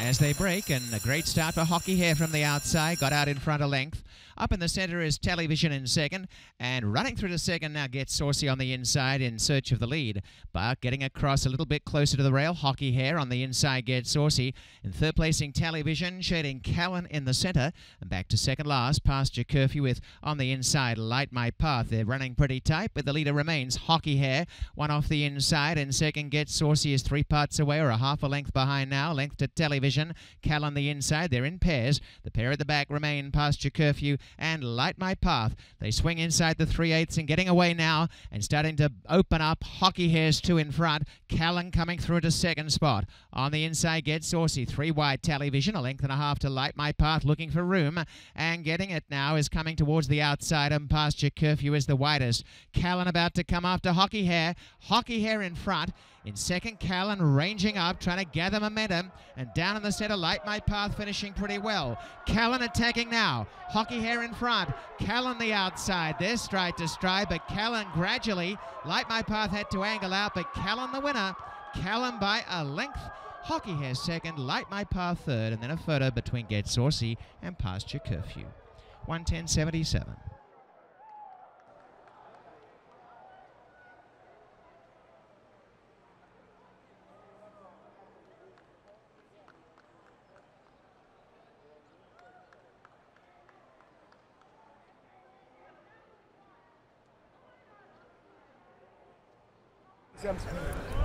as they break. And a great start for Hockey Hair from the outside. Got out in front of length. Up in the centre is Television in second. And running through to second now gets Saucy on the inside in search of the lead. But getting across a little bit closer to the rail. Hockey Hair on the inside gets Saucy. In third placing Television, shading Callan in the centre. And back to second last, past your curfew with on the inside Light My Path. They're running pretty tight, but the leader remains Hockey Hair. One off the inside. And second gets Saucy is three parts away or a half a length behind now. Length to Television. Cal on the inside. They're in pairs. The pair at the back remain past your curfew and Light My Path. They swing inside the 3 eighths and getting away now and starting to open up. Hockey Hairs two in front. Callan coming through to second spot. On the inside gets Saucy. Three wide Television. A length and a half to Light My Path looking for room and getting it now is coming towards the outside and past your curfew is the widest. Callan about to come after Hockey Hair. Hockey Hair in front. In second, Callan ranging up, trying to gather momentum. And down in the centre, Light My Path finishing pretty well. Callan attacking now. Hockey Hair in front. Callan the outside. They're stride to stride, but Callan gradually. Light My Path had to angle out, but Callan the winner. Callan by a length. Hockey Hair second, Light My Path third, and then a photo between Get Saucy and Pasture Curfew. 110.77. Siamo